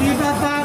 Viva Papa!